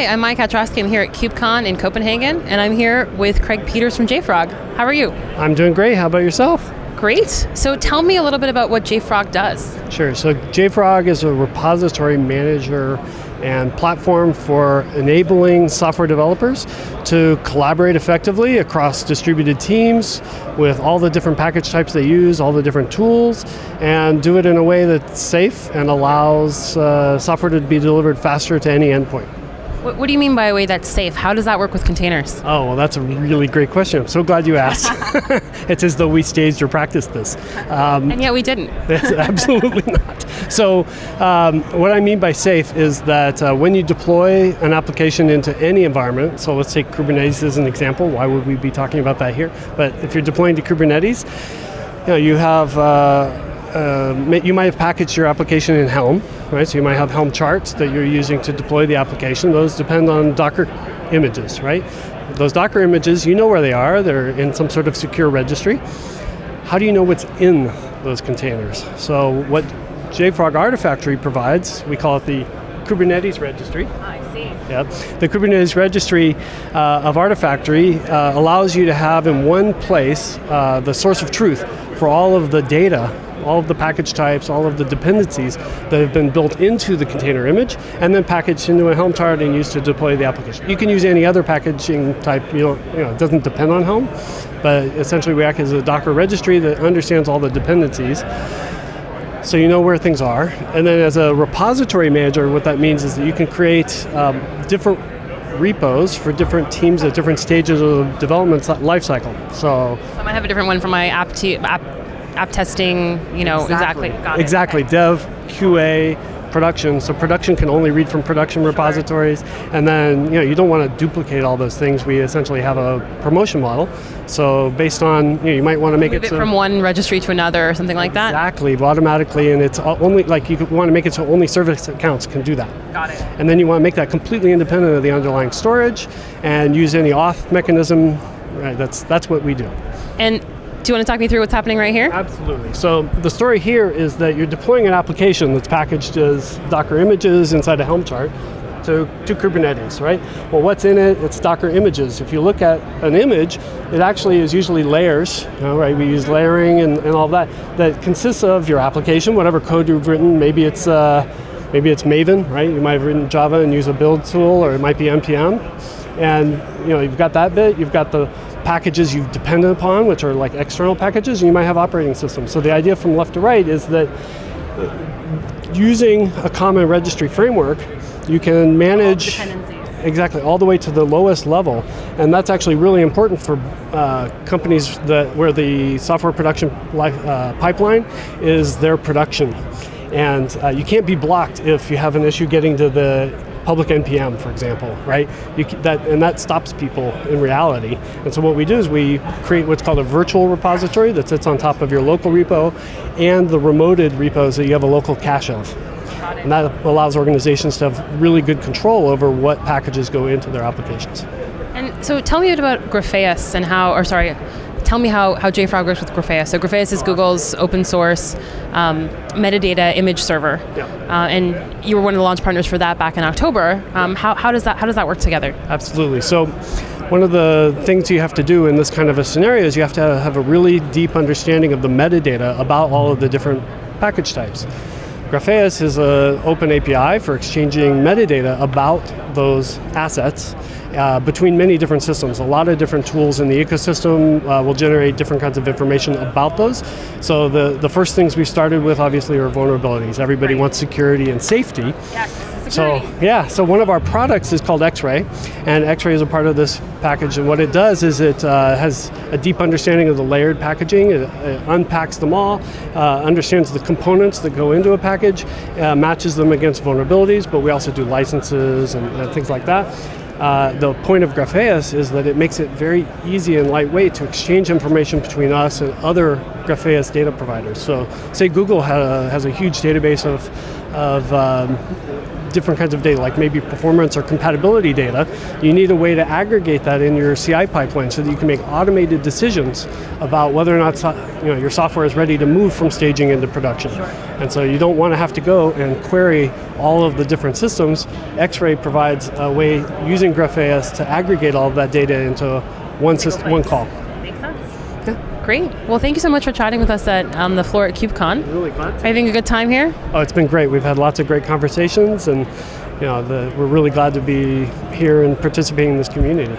Hi, I'm Maya Kaczorowski. I'm here at KubeCon in Copenhagen, and I'm here with Craig Peters from JFrog. How are you? I'm doing great. How about yourself? Great. So tell me a little bit about what JFrog does. Sure. So JFrog is a repository manager and platform for enabling software developers to collaborate effectively across distributed teams with all the different package types they use, all the different tools, and do it in a way that's safe and allows uh, software to be delivered faster to any endpoint. What, what, do you mean by a way that's safe? How does that work with containers? Oh, well, that's a really great question. I'm so glad you asked. it's as though we staged or practiced this. Um, and yet we didn't. absolutely not. So, um, what I mean by safe is that uh, when you deploy an application into any environment, so let's take Kubernetes as an example. Why would we be talking about that here? But if you're deploying to Kubernetes, you, know, you have. Uh, uh, you might have packaged your application in Helm, right? So you might have Helm charts that you're using to deploy the application. Those depend on Docker images, right? Those Docker images, you know where they are. They're in some sort of secure registry. How do you know what's in those containers? So what JFrog Artifactory provides, we call it the Kubernetes registry. Oh, I see. Yep. The Kubernetes registry uh, of Artifactory uh, allows you to have in one place uh, the source of truth for all of the data all of the package types, all of the dependencies that have been built into the container image, and then packaged into a Helm chart and used to deploy the application. You can use any other packaging type, you know, you know it doesn't depend on Helm, but essentially we act as a Docker registry that understands all the dependencies so you know where things are. And then as a repository manager, what that means is that you can create um, different repos for different teams at different stages of development lifecycle. So, so I might have a different one for my app, te- app app testing, you know, exactly. Exactly, exactly. dev, QA, production. So production can only read from production repositories, and then you know you don't want to duplicate all those things. We essentially have a promotion model. So based on you, know, you might want to make Move it, it from one registry to another or something like that. that. Exactly, automatically, and it's only like you want to make it so only service accounts can do that. Got it. And then you want to make that completely independent of the underlying storage, and use any auth mechanism. Right, that's that's what we do. And do you want to talk me through what's happening right here? Absolutely. So the story here is that you're deploying an application that's packaged as Docker images inside a Helm chart to, to Kubernetes, right? Well, what's in it? It's Docker images. If you look at an image, it actually is usually layers, you know, right? We use layering and, and all that, that consists of your application, whatever code you've written. Maybe it's, uh, maybe it's Maven, right? You might have written Java and use a build tool, or it might be NPM. And you know, you've got that bit, you've got the packages you've depended upon, which are like external packages, and you might have operating systems. So the idea from left to right is that using a common registry framework, you can manage exactly all the way to the lowest level, and that's actually really important for uh, companies that where the software production life, uh, pipeline is their production, and uh, you can't be blocked if you have an issue getting to the public npm, for example, right? You, that, and that stops people in reality. And so what we do is we create what's called a virtual repository that sits on top of your local repo and the remoted repos that you have a local cache of. And that allows organizations to have really good control over what packages go into their applications. And so tell me about Grafeas and how, or sorry, tell me how, how JFrog works with Grafeas. So Grafeas is Google's open source um, metadata image server, yeah. uh, and you were one of the launch partners for that back in October. Um, how, how does that how does that work together? Absolutely. So. One of the things you have to do in this kind of a scenario is you have to have a really deep understanding of the metadata about all of the different package types. Grafeas is an open API for exchanging metadata about those assets uh, between many different systems. A lot of different tools in the ecosystem uh, will generate different kinds of information about those. So the, the first things we started with obviously are vulnerabilities. Everybody right. wants security and safety. Yes. So yeah, so one of our products is called X-Ray, and X-Ray is a part of this package. And what it does is it uh, has a deep understanding of the layered packaging. It, it unpacks them all, uh, understands the components that go into a package, uh, matches them against vulnerabilities. But we also do licenses and, and things like that. Uh, the point of Grafeas is that it makes it very easy and lightweight to exchange information between us and other Grafeas data providers. So, say Google a, has a huge database of, of um, different kinds of data, like maybe performance or compatibility data, you need a way to aggregate that in your CI pipeline so that you can make automated decisions about whether or not so- you know, your software is ready to move from staging into production. And so you don't want to have to go and query all of the different systems. X-Ray provides a way using Grafeas to aggregate all of that data into one system, one call. Great. Well, thank you so much for chatting with us at on the floor at KubeCon. Really glad. Are you having a good time here? Oh, it's been great. We've had lots of great conversations, and you know, the, we're really glad to be here and participating in this community.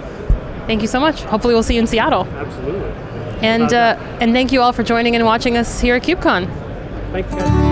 Thank you so much. Hopefully, we'll see you in Seattle. Absolutely. And uh, and thank you all for joining and watching us here at KubeCon. Thanks, guys.